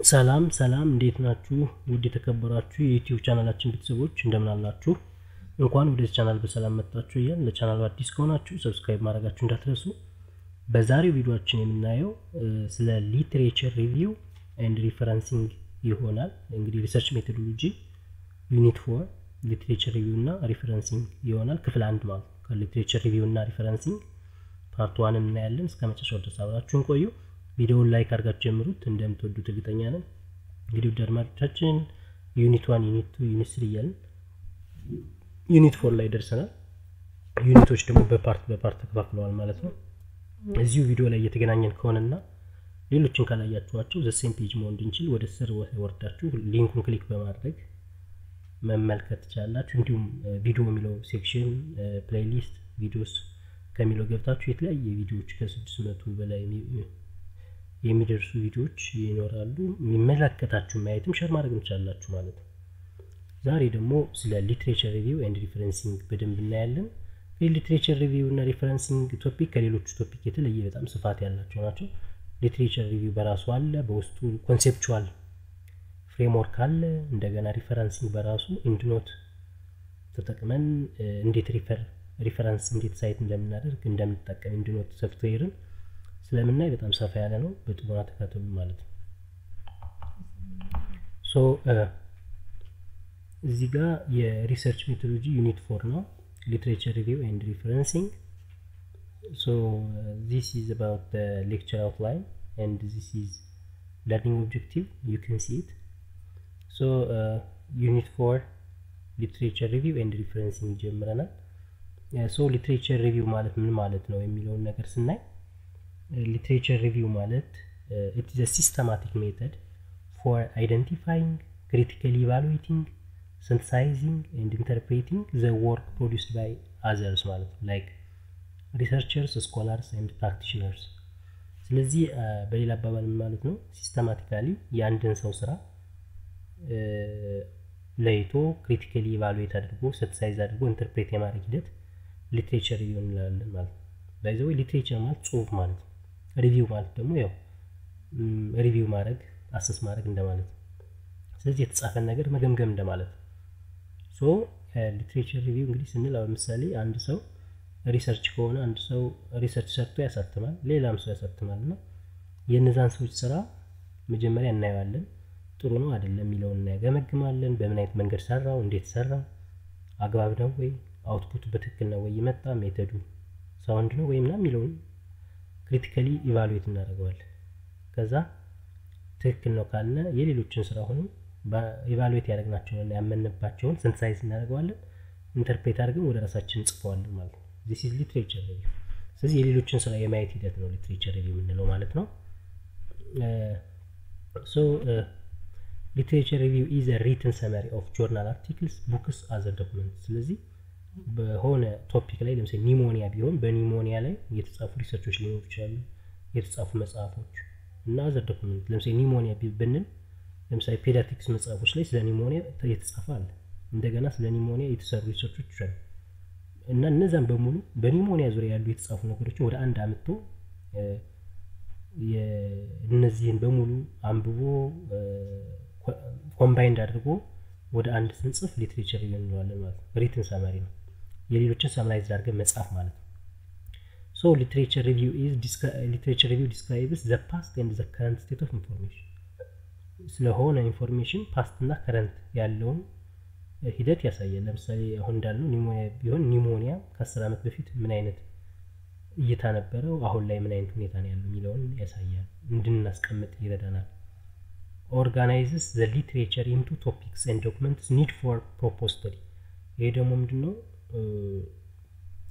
ሰላም ሰላም እንዴት ናችሁ? ውድ የተከበራችሁ የዩቲዩብ ቻናላችን ቤተሰቦች እንደምን አላችሁ? እንኳን ወደዚህ ቻናል በሰላም መጣችሁ እያልኩ ለቻናሉ አዲስ ከሆናችሁ subscribe ማድረጋችሁ እንዳትረሱ። በዛሬው ቪዲዮችን የምናየው ስለ literature review and referencing ይሆናል። እንግዲህ research methodology unit four literature review እና referencing ይሆናል። ክፍል አንድ ማለት ከ literature review እና referencing part one እናያለን። እስከ መጨረሻው ድረስ አብራችሁን ቆዩ። ቪዲዮውን like አድርጋችሁ ጀምሩት፣ እንደምትወዱት እርግጠኛ ነን። እንግዲህ ውድ አድማጮቻችን unit one፣ unit two፣ unit three እያለን unit four ላይ ደርሰናል። unit ኦች ደግሞ በ part በ part ተከፋፍለዋል ማለት ነው። እዚሁ ቪዲዮ ላይ እየተገናኘን ከሆነና ሌሎችን ካላያችኋቸው the same page መሆን እንድንችል ወደ ስር ወርዳችሁ link ኡን click በማድረግ መመልከት ትችላላችሁ። እንዲሁም ቪዲዮ የሚለው section playlist videos ከሚለው ገብታችሁ የተለያየ ቪዲዮዎች ከስድስት መቶ በላይ የሚደርሱ ቪዲዮዎች ይኖራሉ። የሚመለከታችሁ ማየትም share ማድረግ እንችላላችሁ ማለት ነው። ዛሬ ደግሞ ስለ literature review and referencing በደንብ እናያለን። literature review እና referencing topic ከሌሎቹ topic የተለየ በጣም ስፋት ያላቸው ናቸው። literature review በራሱ አለ፣ በውስጡ conceptual framework አለ። እንደገና referencing በራሱ EndNote ተጠቅመን እንዴት refer reference እንዴት cite እንደምናደርግ እንደምንጠቀም EndNote software ን ስለምናይ በጣም ሰፋ ያለ ነው። በጥሞና ተከታተሉ ማለት ነው። እዚህ ጋር የ research methodology unit four ነው literature review and referencing so this is about lecture outline and this is learning objective you can see it so unit four literature review and referencing ጀምረናል። so literature review ማለት ምን ማለት ነው የሚለውን ነገር ስናይ literature review ማለት it is systematic method for identifying critically evaluating synthesizing and interpreting the work produced by others ማለት ነው like researchers scholars and practitioners ስለዚህ በሌላ አባባል ማለት ነው? systematically የአንድን ሰው ስራ ለይቶ critically evaluate አድርጎ synthesize አድርጎ interpret የማድረግ ሂደት literature review እንላለን ማለት ነው. by the way literature ማለት ጽሁፍ ማለት ነው review ማለት ደግሞ ያው review ማድረግ assess ማድረግ እንደማለት ነው። ስለዚህ የተጻፈን ነገር መገምገም እንደማለት ነው። so literature review እንግዲህ ስንል አሁን ምሳሌ አንድ ሰው research ከሆነ አንድ ሰው research ሰርቶ ያሳትማል ሌላም ሰው ያሳትማል እና የእነዛን ሰዎች ስራ መጀመሪያ እናየዋለን። ጥሩ ነው አይደለም የሚለውን እናገመግማለን። በምን አይነት መንገድ ሰራው? እንዴት ሰራው አግባብ ነው ወይ? output በትክክል ነው ወይ? የመጣ method ኡ sound ነው ወይ ምናምን የሚለውን critically evaluate እናደርገዋለን። ከዛ ትክክል ነው ካልነ የሌሎችን ስራ ሆኖ evaluate ያደረግናቸውን ያመንባቸውን synthesize እናደርገዋለን። interpret አድርገን ወደ ራሳችን እንጽፈዋለን ማለት ነው። this is literature review ስለዚህ የሌሎችን ስራ የማየት ሂደት ነው literature review የምንለው ማለት ነው። so literature review is written summary of journal articles books other document ስለዚህ በሆነ topic ላይ ለምሳሌ pneumonia ቢሆን በ pneumonia ላይ የተጻፉ research ኦች ሊኖሩ ይችላሉ የተጻፉ መጽሐፎች እና other document ለምሳሌ pneumonia ብንል ለምሳሌ pediatrics መጽሐፎች ላይ ስለ pneumonia የተጻፈ አለ። እንደገና ስለ pneumonia የተሰሩ research ኦች አሉ እና እነዛን በሙሉ በ pneumonia ዙሪያ ያሉ የተጻፉ ነገሮችን ወደ አንድ አምጥቶ እነዚህን በሙሉ አንብቦ combined አድርጎ ወደ አንድ ስንጽፍ literature እንለዋለን ማለት ነው። written summary ነው የሌሎችን summarize አድርገን መጻፍ ማለት ነው። literature review is literature review describes the past and the current state of information ስለሆነ information past እና current ያለውን ሂደት ያሳያል። ለምሳሌ አሁን እንዳልነው pneumonia ቢሆን pneumonia ከአስር ዓመት በፊት ምን አይነት እይታ ነበረው? አሁን ላይ ምን አይነት ሁኔታ ነው ያለው የሚለውን ያሳያል። እንድናስቀምጥ ይረዳናል። organizes the literature into topics and documents need for proposed study ይሄ ደግሞ ምንድነው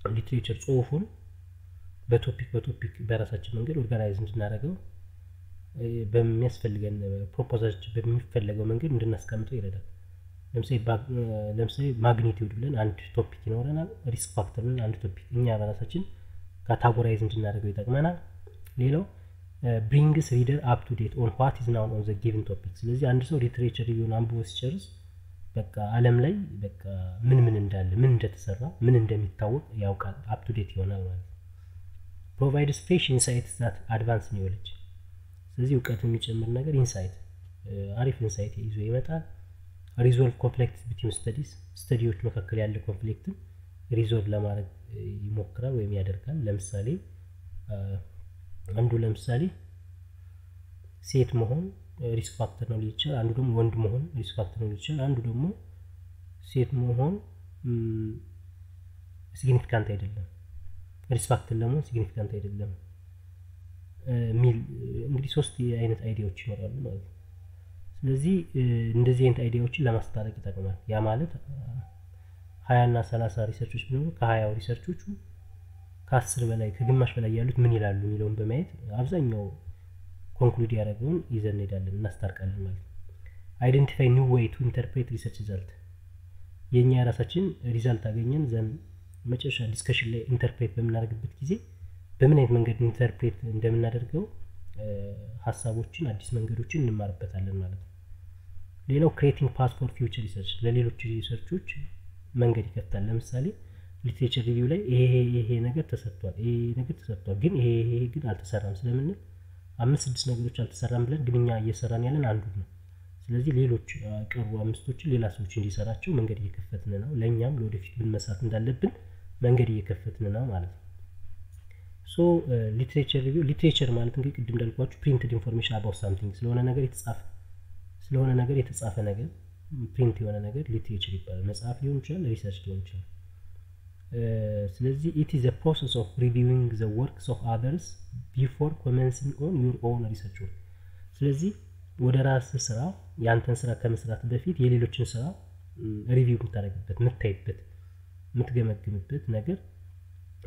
literature ጽሁፉን በ topic በ topic በራሳችን መንገድ organize እንድናደርገው በሚያስፈልገን proposal ኣችን በሚፈለገው መንገድ እንድናስቀምጠው ይረዳል። ለምሳሌ magnitude ብለን አንድ topic ይኖረናል risk factor ብለን አንድ topic እኛ በራሳችን categorize እንድናደርገው ይጠቅመናል። ሌላው brings reader up to date on what is known on the given topic። ስለዚህ አንድ ሰው literature review ን አንብቦ ሲጨርስ በቃ አለም ላይ በቃ ምን ምን እንዳለ ምን እንደተሰራ ምን እንደሚታወቅ ያውቃል up to date ይሆናል ማለት ነው provides fresh insight that advance knowledge ስለዚህ እውቀት የሚጨምር ነገር insight አሪፍ insight ይዞ ይመጣል። resolve conflict between studies study ዎች መካከል ያለ conflict ን resolve ለማድረግ ይሞክራል ወይም ያደርጋል። ለምሳሌ አንዱ ለምሳሌ ሴት መሆን risk factor ነው ሊል ይችላል። አንዱ ደግሞ ወንድ መሆን risk factor ነው ሊል ይችላል። አንዱ ደግሞ ሴት መሆን significant አይደለም፣ risk factor ለመሆን significant አይደለም ሚል እንግዲህ ሶስት አይነት idea ዎች ይኖራሉ ማለት ነው። ስለዚህ እንደዚህ አይነት idea ዎችን ለማስታረቅ ይጠቅማል። ያ ማለት ሀያ እና ሰላሳ research ኦች ቢኖሩ ከሀያው research ኦቹ ከአስር በላይ ከግማሽ በላይ ያሉት ምን ይላሉ የሚለውን በማየት አብዛኛው conclude ያደረገውን ይዘን እንሄዳለን እናስታርቃለን ማለት ነው። identify new way to interpret research result የእኛ የራሳችን result አገኘን then መጨረሻ discussion ላይ interpret በምናደርግበት ጊዜ በምን አይነት መንገድ interpret እንደምናደርገው ሀሳቦችን አዲስ መንገዶችን እንማርበታለን ማለት ነው። ሌላው creating paths for future research ለሌሎች research ኦች መንገድ ይከፍታል። ለምሳሌ literature review ላይ ይሄ ይሄ ነገር ተሰጥቷል፣ ይሄ ነገር ተሰጥቷል፣ ግን ይሄ ይሄ ግን አልተሰራም ስለምንል አምስት ስድስት ነገሮች አልተሰራም ብለን ግን እኛ እየሰራን ያለን አንዱ ነው። ስለዚህ ሌሎች ቀሩ አምስቶችን ሌላ ሰዎች እንዲሰራቸው መንገድ እየከፈትን ነው። ለእኛም ለወደፊት ምን መስራት እንዳለብን መንገድ እየከፈትን ነው ማለት ነው። so literature review literature ማለት እንግዲህ ቅድም እንዳልኳችሁ printed information about something ስለሆነ ነገር የተጻፈ ስለሆነ ነገር የተጻፈ ነገር print የሆነ ነገር literature ይባላል። መጽሐፍ ሊሆን ይችላል፣ research ሊሆን ይችላል። ስለዚህ it is process of reviewing the works of others before commencing on your own research ስለዚህ ወደ ራስ ስራ የአንተን ስራ ከመስራት በፊት የሌሎችን ስራ review የምታደርግበት የምታይበት የምትገመግምበት ነገር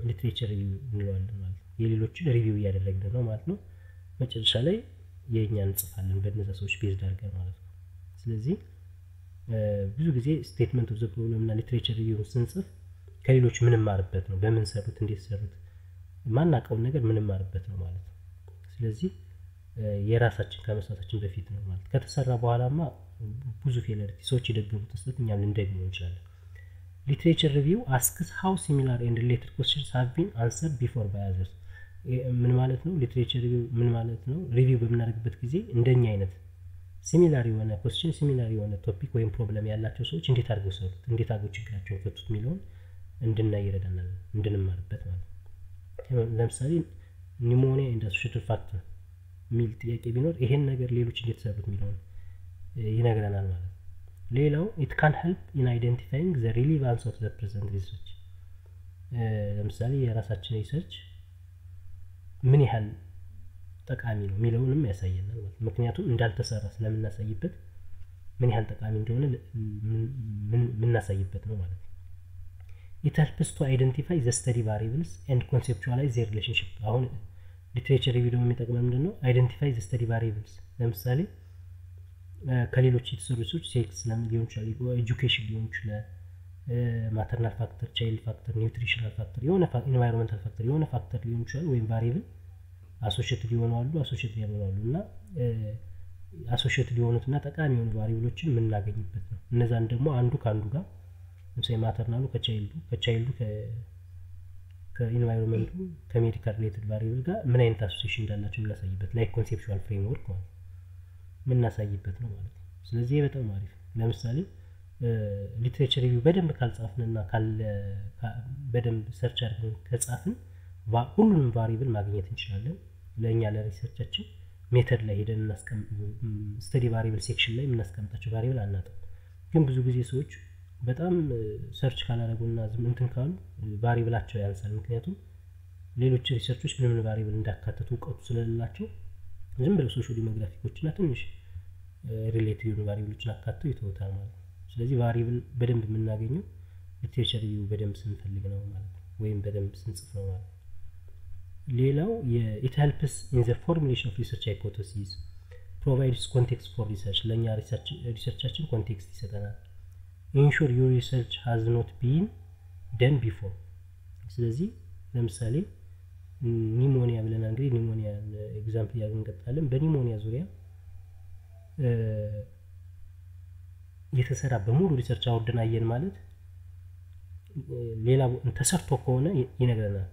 literature review እንለዋለን ማለት ነው። የሌሎችን review እያደረግን ነው ማለት ነው። መጨረሻ ላይ የእኛ እንጽፋለን በነዛ ሰዎች based አድርገን ማለት ነው። ስለዚህ ብዙ ጊዜ statement of the problem እና literature review ስንጽፍ ከሌሎች ምንማርበት ነው። በምን ሰሩት፣ እንዴት ሰሩት፣ ማናውቀውን ነገር ምንማርበት ነው ማለት ነው። ስለዚህ የራሳችን ከመስራታችን በፊት ነው ማለት ከተሰራ በኋላማ ብዙ failurity ሰዎች የደገሙትን ስህተት እኛም ልንደግመው እንችላለን። literature review asks how similar and related questions have been answered before by ምን ማለት ነው? literature review ምን ማለት ነው? review በምናደርግበት ጊዜ እንደኛ አይነት similar የሆነ question similar የሆነ topic ወይም problem ያላቸው ሰዎች እንዴት አድርገው ሰሩት፣ እንዴት አድርገው ችግራቸውን ፈቱት የሚለውን እንድናይ ይረዳናል፣ እንድንማርበት ማለት ለምሳሌ pneumonia and associated factor የሚል ጥያቄ ቢኖር ይሄን ነገር ሌሎች እንዴት የሚለውን ይነግረናል ማለት ሌላው it can help in identifying the relevance of the present research። ለምሳሌ የራሳችን research ምን ያህል ጠቃሚ ነው የሚለውንም ያሳየናል ማለት ምክንያቱም እንዳልተሰራ ስለምናሳይበት ምን ያህል ጠቃሚ እንደሆነ የምናሳይበት ነው ማለት ነው። it helps to identify the study variables and conceptualize the relationship። አሁን literature review ደግሞ የሚጠቅመን ምንድን ነው? identify the study variables ለምሳሌ ከሌሎች የተሰሩ ሰዎች ሴክስ ሊሆን ይችላል፣ education ሊሆን ይችላል፣ maternal factor፣ child factor፣ nutritional factor፣ የሆነ environmental factor የሆነ factor ሊሆን ይችላል ወይም variable associated ሊሆኑ አሉ፣ associated ያልሆኑ አሉ እና associated የሆኑት እና ጠቃሚ የሆኑ variable ኦችን የምናገኝበት ነው። እነዛን ደግሞ አንዱ ከአንዱ ጋር ለምሳሌ ማተርናሉ ከቻይልዱ ከቻይልዱ ከኢንቫይሮንመንቱ ከሜዲካል ሪሌትድ ቫሪብል ጋር ምን አይነት association እንዳላቸው የምናሳይበት like conceptual framework ማለት የምናሳይበት ነው ማለት ነው። ስለዚህ በጣም አሪፍ ለምሳሌ literature review በደንብ ካልጻፍንና በደንብ search አድርገን ከጻፍን ሁሉንም variable ማግኘት እንችላለን። ለእኛ ለ research ኣችን method ላይ ሄደን study variable section ላይ የምናስቀምጣቸው variable አናጣም። ግን ብዙ ጊዜ ሰዎች በጣም search ካላደረጉና እንትን ካሉ variable ኣቸው ያንሳል። ምክንያቱም ሌሎች research ኦች ምን ምን variable እንዳካተቱ እውቀቱ ስለሌላቸው ዝም ብለው social demographic ኦች እና ትንሽ relative የሆኑ variable ኦችን አካተው ይተውታል ማለት ነው። ስለዚህ variable በደንብ የምናገኘው literature review በደንብ ስንፈልግ ነው ማለት ነው፣ ወይም በደንብ ስንጽፍ ነው ማለት ነው። ሌላው የ it helps in the formulation of research hypothesis provides context for research ለእኛ research ኣችን context ይሰጠናል። ensure your research has not been done before። ስለዚህ ለምሳሌ pneumonia ብለና እንግዲህ pneumonia example ያዝ እንቀጥላለን። በ pneumonia ዙሪያ የተሰራ በሙሉ research አውርደን አየን ማለት ሌላ ተሰርቶ ከሆነ ይነግረናል።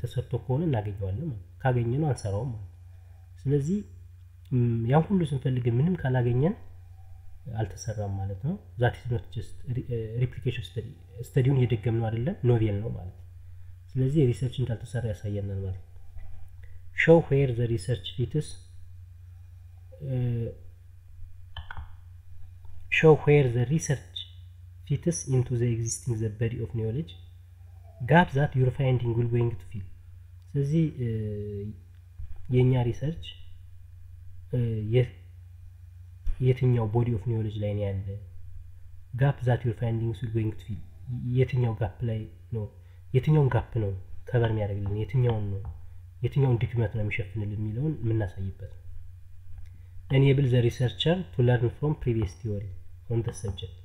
ተሰርቶ ከሆነ እናገኘዋለን ማለት ካገኘ ነው አንሰራውም ማለት ስለዚህ ያን ሁሉ ስንፈልግ ምንም ካላገኘን አልተሰራም ማለት ነው። that is not just replication study study ውን እየደገም አይደለም novel ነው ማለት ነው። ስለዚህ research እንዳልተሰራ ያሳየናል ማለት ነው። show where the research fits show where the research fits into the existing the body of knowledge gap that your finding will going to fill ስለዚህ የእኛ research የትኛው body of knowledge ላይ ነው ያለ? gap that your finding will going to fill የትኛው gap ላይ ነው? የትኛውን gap ነው cover የሚያደርግልን? የትኛውን ነው? የትኛውን ድክመት ነው የሚሸፍንልን የሚለውን የምናሳይበት enable the researcher to learn from previous theory on the subject።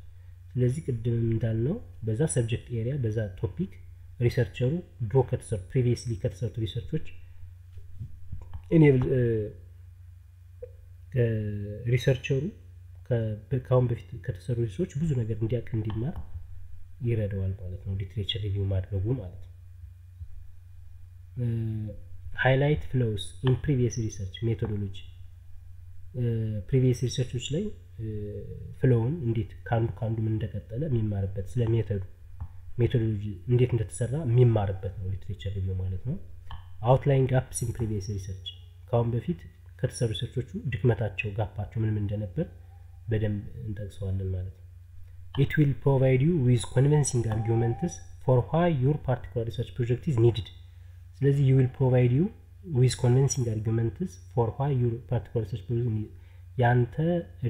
ስለዚህ ቅድም እንዳልነው በዛ subject area በዛ topic researcher ኡ ድሮ ከተሰሩ previously ከተሰሩት research ኦች enable researcher ኡ ከአሁን በፊት ከተሰሩ research ኦች ብዙ ነገር እንዲያውቅ እንዲማር ይረዳዋል ማለት ነው። literature review ማድረጉ ማለት ነው። highlight flaws in previous research methodology previous research ኦች ላይ flow ን እንዴት ከአንዱ ከአንዱ ምን እንደቀጠለ የሚማርበት ስለ method ኡ methodology እንዴት እንደተሰራ የሚማርበት ነው literature review ማለት ነው። outline gaps in previous research ከአሁን በፊት ከተሰሩ research ኦቹ ድክመታቸው gap ኣቸው ምንም እንደነበር በደንብ እንጠቅሰዋለን ማለት ነው። it will provide you with convincing arguments for why your particular research project is needed ስለዚህ you will provide you with convincing arguments for why your particular research project የአንተ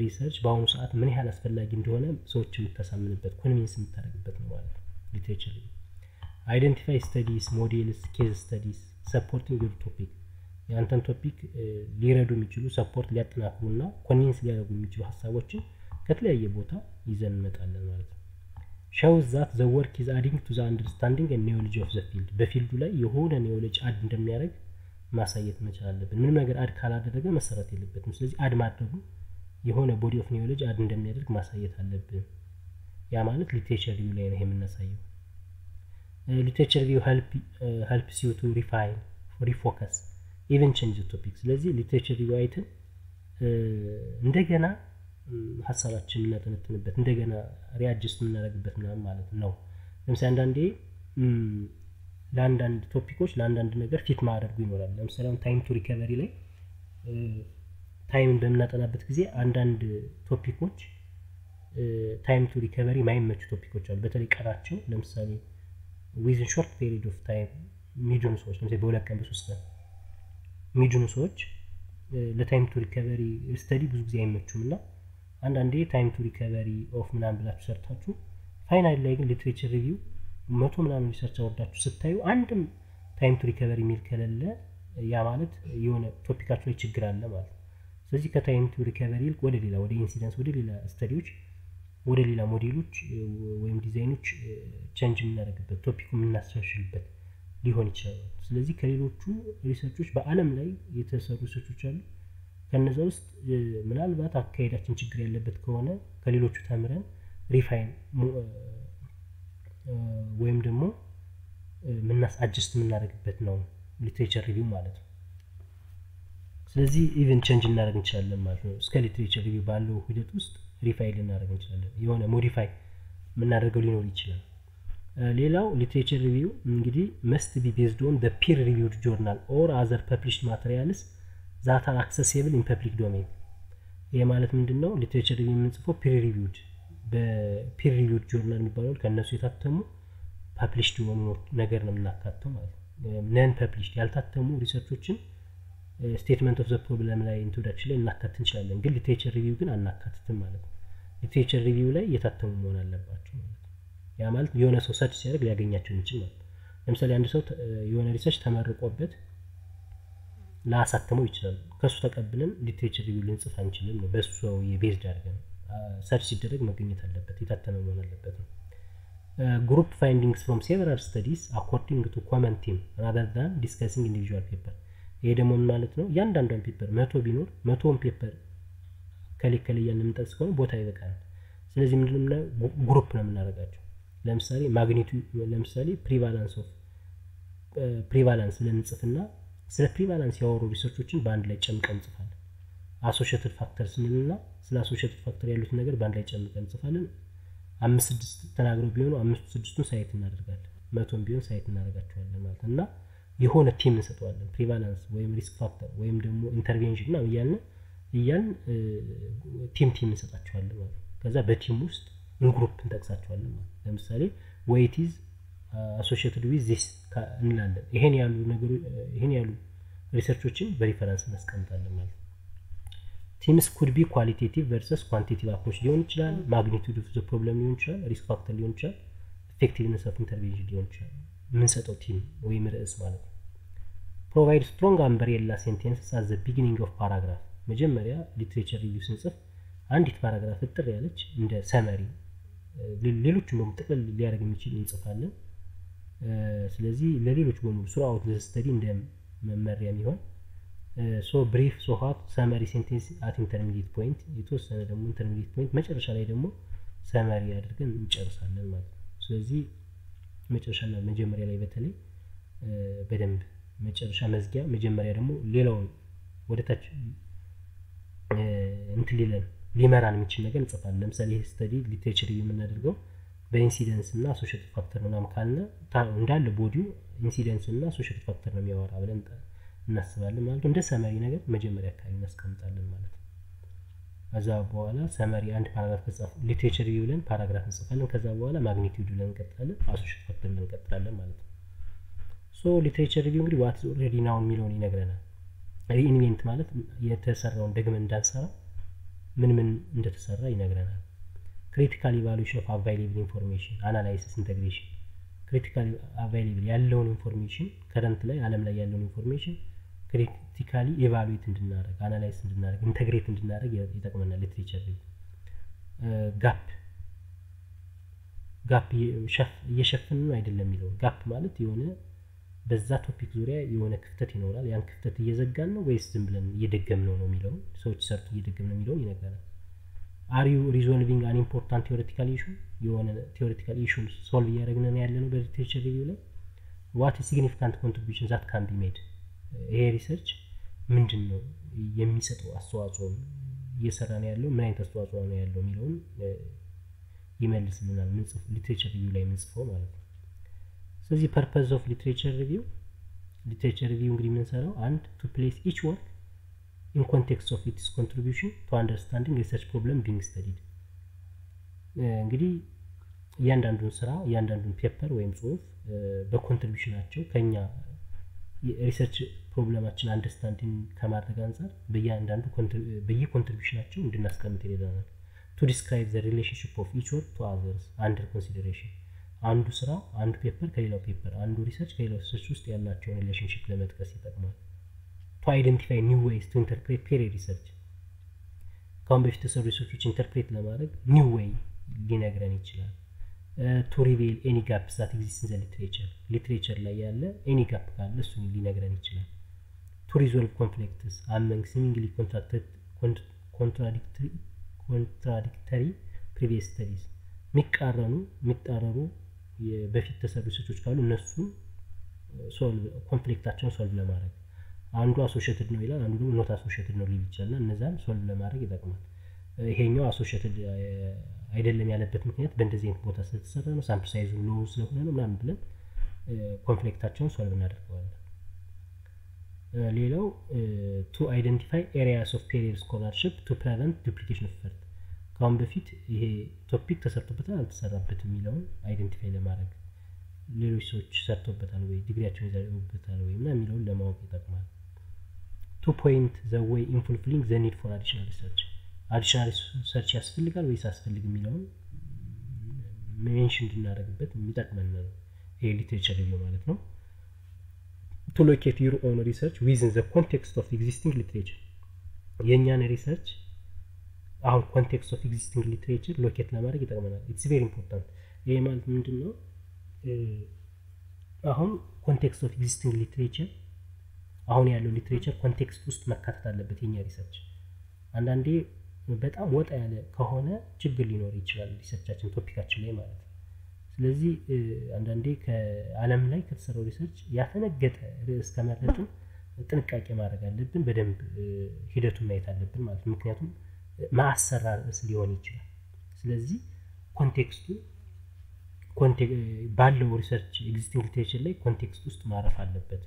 research በአሁኑ ሰዓት ምን ያህል አስፈላጊ እንደሆነ ሰዎች የምታሳምንበት convince የምታደርግበት ነው ማለት ነው። literature identify studies models case studies supporting your topic የአንተን topic ሊረዱ የሚችሉ support ሊያጠናክሩ እና convince ሊያደርጉ የሚችሉ ሀሳቦችን ከተለያየ ቦታ ይዘን እንመጣለን ማለት ነው። show that the work is adding to the understanding knowledge of the field በ field ኡ ላይ የሆነ knowledge add እንደሚያደርግ ማሳየት መቻል አለብን። ምንም ነገር add ካላደረገ መሰራት የለበትም። ስለዚህ add ማድረጉ የሆነ body of knowledge add እንደሚያደርግ ማሳየት አለብን። ያ ማለት literature review ላይ ነው የምናሳየው። literature review helps you to refine refocus even change topic ስለዚህ literature አይተን እንደገና ሀሳባችን የምናጠነጥንበት እንደገና readjust የምናደርግበት ምናምን ማለት ነው። ለምሳሌ አንዳንዴ ለአንዳንድ topic ኦች ለአንዳንድ ነገር fit ማድረጉ ይኖራል። ለምሳሌ time to recovery ላይ time ን በምናጠናበት ጊዜ አንዳንድ topic ኦች time to recovery ማይመቹ topic ኦች አሉ። በተለይ ቀናቸው ለምሳሌ within short period of time ሚድኑ ሰዎች ለምሳሌ በሁለት ቀን በሶስት ቀን ሚድኑ ሰዎች ለ time to recovery study ብዙ ጊዜ አይመቹም። እና አንዳንዴ time to recovery of ምናምን ብላችሁ ሰርታችሁ final ላይ ግን literature review መቶ ምናምን research አወርዳችሁ ስታዩ አንድም time to recovery የሚል ከሌለ ያ ማለት የሆነ topic ኣችሁ ላይ ችግር አለ ማለት ነው። ስለዚህ ከ time to recovery ይልቅ ወደ ሌላ ወደ incidence ወደ ሌላ study ዎች ወደ ሌላ ሞዴሎች ወይም design ኦች change የምናደርግበት topic ኡ የምናሻሽልበት ሊሆን ይችላል። ስለዚህ ከሌሎቹ research ኦች በአለም ላይ የተሰሩ research ኦች አሉ። ከነዛ ውስጥ ምናልባት አካሄዳችን ችግር ያለበት ከሆነ ከሌሎቹ ተምረን refine ወይም ደግሞ ምናስ adjust የምናደርግበት ነው literature review ማለት ነው። ስለዚህ even change እናደርግ እንችላለን ማለት ነው። እስከ literature review ባለው ሂደት ውስጥ refine ልናደርግ እንችላለን። የሆነ modify የምናደርገው ሊኖር ይችላል ሌላው literature review እንግዲህ must be based on peer reviewed journal or other published materials that are accessible in public domain። ይህ ማለት ምንድን ነው literature review የምንጽፈው peer reviewed በ peer reviewed journal የሚባለው ከእነሱ የታተሙ published የሆኑ ነገር ነው የምናካተው ማለት ነው። non published ያልታተሙ research ኦችን statement of the problem ላይ introduction ላይ እናካትት እንችላለን። ግን literature review ግን አናካትትም ማለት ነው። literature review ላይ የታተሙ መሆን አለባቸው ማለት ነው ያ ማለት የሆነ ሰው search ሲያደርግ ሊያገኛቸው የሚችል ማለት ለምሳሌ አንድ ሰው የሆነ research ተመርቆበት ላሳተመው ይችላል። ከእሱ ተቀብለን literature review ልንጽፍ አንችልም ነው። በእሱ ሰው የ based አድርገን search ሲደረግ መገኘት አለበት የታተመ መሆን አለበት ነው። group findings from several studies according to common theme rather than discussing individual paper ይሄ ደግሞ ምን ማለት ነው? እያንዳንዷን paper መቶ ቢኖር መቶውን paper ከሌ ከሌ እያልን የምንጠቅስ ከሆነ ቦታ ይበቃል ስለዚህ ምንድን group ነው የምናደርጋቸው ለምሳሌ magnitude ለምሳሌ prevalence of prevalence ብለን እንጽፍና ስለ prevalence ያወሩ research ኦችን በአንድ ላይ ጨምቀን እንጽፋለን associated factor ስንልና ስለ associated factor ያሉትን ነገር በአንድ ላይ ጨምቀን እንጽፋለን። አምስት ስድስት ተናግረው ቢሆኑ አምስቱ ስድስቱን cite እናደርጋለን። መቶም ቢሆን cite እናደርጋቸዋለን ማለት እና የሆነ theme እንሰጠዋለን። prevalence ወይም risk factor ወይም ደግሞ intervention ና እያልን እያልን theme theme እንሰጣቸዋለን ማለት ከዛ በ theme ውስጥ in group እንጠቅሳቸዋለን ማለት ለምሳሌ weight is associated with this እንላለን። ይሄን ያሉ ነገሮች ይሄን ያሉ research ኦችን በ reference እናስቀምጣለን ማለት themes could be qualitative versus quantitative approach ሊሆን ይችላል። magnitude of problem ሊሆን ይችላል። risk factor ሊሆን ይችላል። effectiveness of intervention ሊሆን ይችላል። የምንሰጠው theme ወይም ርዕስ ማለት ነው። provide strong umbrella sentence at the beginning of paragraph። መጀመሪያ literature review ስንጽፍ አንዲት paragraph እጥር ያለች እንደ summary፣ ሌሎቹን ደግሞ ጥቅልል ሊያደርግ የሚችል እንጽፋለን። ስለዚህ ለሌሎች በሙሉ the study እንደ መመሪያ የሚሆን so brief so what summary sentence at intermediate point የተወሰነ ደግሞ intermediate point መጨረሻ ላይ ደግሞ summary አድርገን እንጨርሳለን ማለት ነው። ስለዚህ መጨረሻና መጀመሪያ ላይ በተለይ በደንብ መጨረሻ መዝጊያ፣ መጀመሪያ ደግሞ ሌላውን ወደታች እንትን ሊለን ሊመራን የሚችል ነገር እንጽፋለን። ለምሳሌ ይህ study literature የምናደርገው በ incidence እና associated factor ምናምን ካልን እንዳለ body ው incidence እና associated factor ነው የሚያወራ ብለን እናስባለን ማለት እንደ summary ነገር መጀመሪያ አካባቢ እናስቀምጣለን ማለት ነው። ከዛ በኋላ summary አንድ paragraph ከጻፍን literature ብለን paragraph እንጽፋለን። ከዛ በኋላ magnitude ብለን እንቀጥላለን፣ associated factor ብለን እንቀጥላለን ማለት ነው። so literature review እንግዲህ what already known የሚለውን ይነግረናል። reinvent ማለት የተሰራውን ደግመን እንዳንሰራ ምን ምን እንደተሰራ ይነግረናል። critical evaluation of available information analysis integration critically available ያለውን information current ላይ አለም ላይ ያለውን information critically evaluate እንድናደርግ analyze እንድናደርግ integrate እንድናደርግ ይጠቅመናል። literature gap gap እየሸፈንን አይደለም የሚለው gap ማለት የሆነ በዛ topic ዙሪያ የሆነ ክፍተት ይኖራል። ያን ክፍተት እየዘጋን ነው ወይስ ዝም ብለን እየደገምነው ነው የሚለውን ሰዎች ሰርቶ እየደገም ነው የሚለውን ይነግረናል። are you resolving an important theoretical issue? የሆነ theoretical issue solve እያደረግን ያለ ነው በ literature review ላይ። what significant contribution that can be made? ይሄ research ምንድን ነው የሚሰጠው አስተዋጽኦ እየሰራ ነው ያለው? ምን አይነት አስተዋጽኦ ነው ያለው የሚለውን ይመልስልናል። literature review ላይ የምንጽፈው ማለት ነው ስለዚህ purpose of literature review literature review እንግዲህ የምንሰራው አንድ to place each work in context of its contribution to understanding research problem being studied እንግዲህ እያንዳንዱን ስራ እያንዳንዱን paper ወይም ጽሁፍ በኮንትሪቢሽናቸው ከኛ የሪሰርች ፕሮብለማችን አንደርስታንዲንግ ከማድረግ አንጻር በእያንዳንዱ በየ contribution ኣቸው እንድናስቀምጥ ይረዳናል። to describe the relationship of each work to others under consideration አንዱ ስራ አንዱ paper ከሌላው paper አንዱ research ከሌላው research ውስጥ ያላቸውን relationship ለመጥቀስ ይጠቅማል። to identify new ways to interpret prior research ከአሁን በፊት የተሰሩ research ኦች interpret ለማድረግ new way ሊነግረን ይችላል። to reveal any gap that exist the literature literature ላይ ያለ any gap ካለ እሱን ሊነግረን ይችላል። to resolve conflicts among seemingly contradictory previous studies የሚቃረኑ የሚጣረሱ በፊት ተሰሩ research ኦች ካሉ እነሱን conflict ኣቸውን solve ለማድረግ አንዱ associated ነው ይላል አንዱ ደግሞ not associated ነው ሊል ይችላል እነዛን solve ለማድረግ ይጠቅማል። ይሄኛው associated አይደለም ያለበት ምክንያት በእንደዚህ አይነት ቦታ ስለተሰራ ነው። sample size ኡ low ስለሆነ ነው ምናምን ብለን conflict ኣቸውን solve እናደርገዋለን። ሌላው to identify areas of prior scholarship to prevent duplication of ከአሁን በፊት ይሄ topic ተሰርቶበታል አልተሰራበትም የሚለውን identify ለማድረግ ሌሎች ሰዎች ሰርቶበታል ወይ ዲግሪያቸውን ይዘውበታል ወይ ምና የሚለውን ለማወቅ ይጠቅማል። to point the way in fulfilling the need for additional research። additional research ያስፈልጋል ወይስ አያስፈልግም የሚለውን mention እንድናደርግበት የሚጠቅመን ነው። ይሄ literature review ማለት ነው። to locate your own research within the context of existing literature። የእኛን research አሁን context of existing literature locate ለማድረግ ይጠቅመናል። it's very important ይሄ ማለት ምንድን ነው አሁን context of existing literature አሁን ያለው literature context ውስጥ መካተት አለበት የኛ research አንዳንዴ በጣም ወጣ ያለ ከሆነ ችግር ሊኖር ይችላል research ኣችን topic ኣችን ላይ ማለት ነው። ስለዚህ አንዳንዴ ከአለም ላይ ከተሰራው research ያፈነገጠ ርዕስ ከመረጥን ጥንቃቄ ማድረግ አለብን። በደንብ ሂደቱን ማየት አለብን ማለት ምክንያቱም ማሰራ ርዕስ ሊሆን ይችላል። ስለዚህ ኮንቴክስቱ ባለው ሪሰርች ኤግዚስቲንግ ሊትሬቸር ላይ ኮንቴክስት ውስጥ ማረፍ አለበት።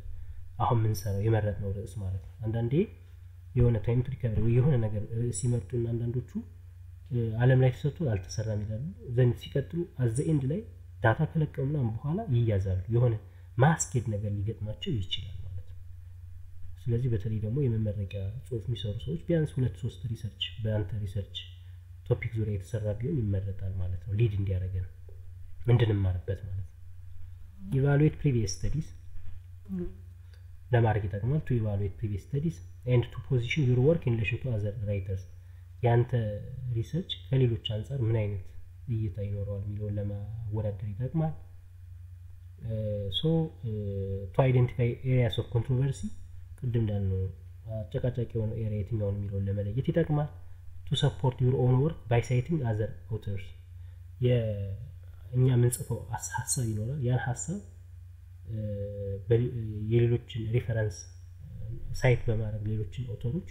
አሁን ምንሰራው የመረጥነው ርዕስ ማለት ነው። አንዳንዴ የሆነ ታይም ሪከቨሪ ወይ የሆነ ነገር ሲመርጡና አንዳንዶቹ ዓለም ላይ ተሰጥቶ አልተሰራም ይላሉ። ዘንድ ሲቀጥሉ አዘ ኤንድ ላይ ዳታ ከለቀሙ ምናምን በኋላ ይያዛሉ። የሆነ ማስኬድ ነገር ሊገጥማቸው ይችላል ስለዚህ በተለይ ደግሞ የመመረቂያ ጽሁፍ የሚሰሩ ሰዎች ቢያንስ ሁለት ሶስት research በአንተ research topic ዙሪያ የተሰራ ቢሆን ይመረጣል ማለት ነው። lead እንዲያደርገን እንድንማርበት ማለት ነው። evaluate previous studies ለማድረግ ይጠቅማል። to evaluate previous studies and to position your work in relation to other writers የአንተ research ከሌሎች አንጻር ምን አይነት እይታ ይኖረዋል የሚለውን ለማወዳደር ይጠቅማል። so to identify areas of controversy ቅድም እንዳልነው አጨቃጫቂ የሆነ area የትኛውን የሚለውን ለመለየት ይጠቅማል። to support your own work by citing other authors እኛ የምንጽፈው ሀሳብ ይኖራል። ያን ሀሳብ የሌሎችን reference cite በማድረግ ሌሎችን author ኦች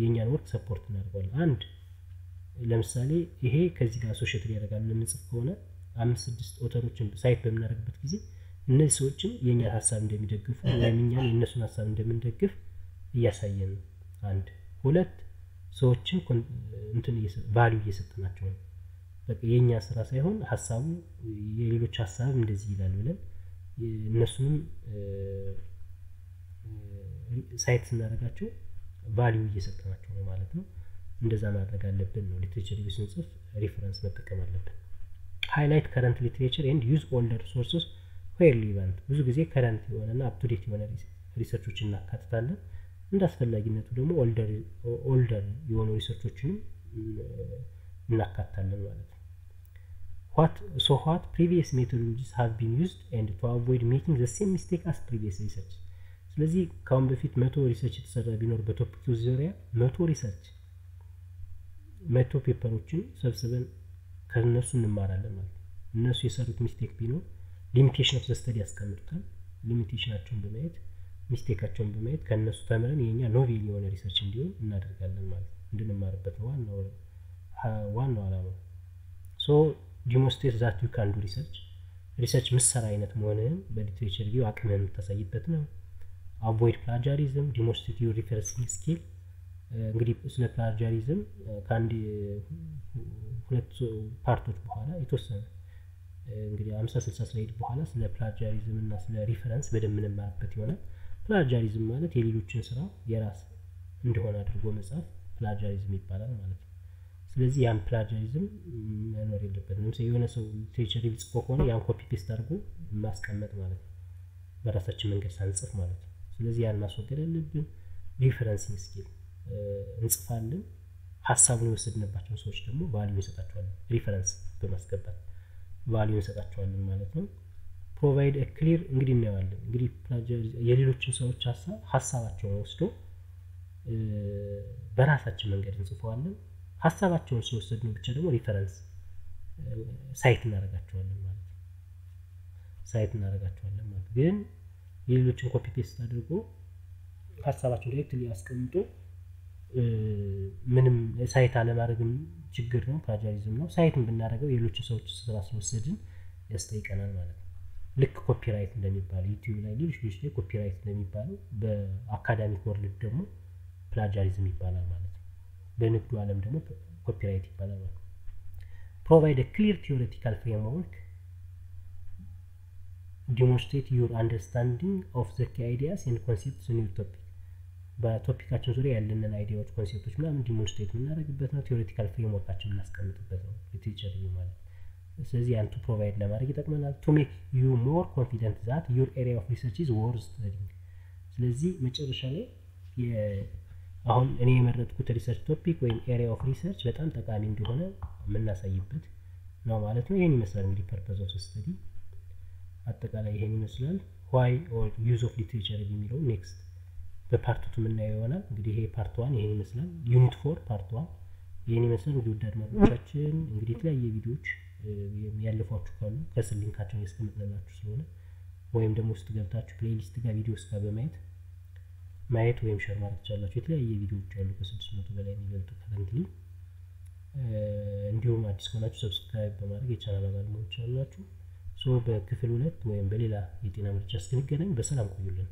የእኛን work support እናደርገዋለን። አንድ ለምሳሌ ይሄ ከዚህ ጋር associated ያደርጋል የምንጽፍ ከሆነ አምስት ስድስት author ኦችን cite በምናደርግበት ጊዜ እነዚህ ሰዎችም የእኛን ሀሳብ እንደሚደግፉ ወይም እኛን የእነሱን ሀሳብ እንደምንደግፍ እያሳየን ነው። አንድ ሁለት ሰዎችን እንትን value እየሰጠናቸው ነው። በቃ የእኛ ስራ ሳይሆን ሀሳቡ የሌሎች ሀሳብ እንደዚህ ይላል ብለን እነሱንም cite ስናደርጋቸው value እየሰጠናቸው ነው ማለት ነው። እንደዛ ማድረግ አለብን ነው። literature ስንጽፍ reference መጠቀም አለብን። Highlight current literature and use older sources relevant። ብዙ ጊዜ current የሆነና up-to-date የሆነ research ኦች እናካትታለን። እንደ አስፈላጊነቱ ደግሞ older የሆኑ research ኦችንም እናካታለን ማለት ነው። So what previous methodologies have been used and to avoid making the same mistake as previous research። ስለዚህ ከአሁን በፊት መቶ research የተሰራ ቢኖር በ topic ዙሪያ መቶ research መቶ paper ኦችን ሰብስበን ከነሱ እንማራለን ማለት ነው። እነሱ የሰሩት mistake ቢኖር limitation of the study ያስቀምጡታል። limitation ኣቸውን በማየት mistake ኣቸውን በማየት ከእነሱ ተምረን የኛ novel የሆነ research እንዲሆን እናደርጋለን ማለት ነው። እንድንማርበት ነው ዋናው ዋናው ዓላማ። So demonstrate that you can do research research ምሰራ አይነት መሆንህን በ literature review አቅምህን የምታሳይበት ነው። Avoid plagiarism demonstrate your referencing skill እንግዲህ ስለ plagiarism ከአንድ ሁለት part ኦች በኋላ የተወሰነ እንግዲህ አምሳ ስልሳ slide በኋላ ስለ plagiarism እና ስለ reference በደንብ የምንማርበት ይሆናል። plagiarism ማለት የሌሎችን ስራ የራስ እንደሆነ አድርጎ መጻፍ plagiarism ይባላል ማለት ነው። ስለዚህ ያን plagiarism መኖር የለበትም። ለምሳሌ የሆነ ሰው literature ጽፎ ከሆነ ያን copy paste አድርጎ ማስቀመጥ ማለት ነው፣ በራሳችን መንገድ ሳንጽፍ ማለት ነው። ስለዚህ ያን ማስወገድ አለብን። referencing skill እንጽፋለን። ሀሳቡን የወሰድንባቸውን ሰዎች ደግሞ value እንሰጣቸዋለን። reference በማስገባት value እንሰጣቸዋለን ማለት ነው። provide clear እንግዲህ እናየዋለን። እንግዲህ የሌሎችን ሰዎች ሀሳብ ሀሳባቸውን ወስዶ በራሳችን መንገድ እንጽፈዋለን። ሀሳባቸውን ስለወሰድ ነው ብቻ ደግሞ reference cite እናደርጋቸዋለን ማለት ነው። cite እናደርጋቸዋለን ማለት ግን የሌሎችን copy paste አድርጎ ሀሳባቸውን directly አስቀምጦ ምንም cite አለማድረግም ችግር ነው፣ plagiarism ነው። cite ን ብናደርገው የሌሎችን ሰዎች ስራ ስለወሰድን ያስጠይቀናል ማለት ነው። ልክ copyright እንደሚባለው ዩቲዩብ ላይ ሌሎች ሌሎች ላይ copyright እንደሚባለው በ academic world ደግሞ plagiarism ይባላል ማለት ነው። በንግዱ ዓለም ደግሞ copyright ይባላል ማለት ነው። Provide clear theoretical framework demonstrate your understanding of the ideas and concepts new topic በ topic ኣችን ዙሪያ ያለንን idea ዎች፣ concept ኦች ምናምን demonstrate የምናደርግበት ነው። theoretical framework ኣችን የምናስቀምጥበት ነው literature review ማለት ስለዚህ and to provide ለማድረግ ይጠቅመናል። To make you more confident that your area of research is worth studying። ስለዚህ መጨረሻ ላይ አሁን እኔ የመረጥኩት research topic ወይም area of research በጣም ጠቃሚ እንደሆነ የምናሳይበት ነው ማለት ነው። ይህን ይመስላል እንግዲህ purpose of study አጠቃላይ ይሄን ይመስላል። why or use of literature የሚለው next በ part two የምናየው ይሆናል። እንግዲህ ይሄ part one ይሄን ይመስላል። unit four part one ይህን ይመስላል። እንግዲህ ውድ አድማጮቻችን እንግዲህ የተለያየ ቪዲዮዎች ያለፏችሁ ካሉ ከስር link ኣቸውን ያስቀምጥንላችሁ ስለሆነ ወይም ደግሞ ውስጥ ገብታችሁ playlist ጋር videos ጋር በማየት ማየት ወይም share ማድረግ ትችላላችሁ። የተለያየ ቪዲዮዎች አሉ ከስድስት መቶ በላይ የሚበልጡ currently። እንዲሁም አዲስ ከሆናችሁ subscribe በማድረግ የቻናል አባል መሆን ትችላላችሁ። So በክፍል ሁለት ወይም በሌላ የጤና ምርጫ እስክንገናኝ በሰላም ቆዩልን።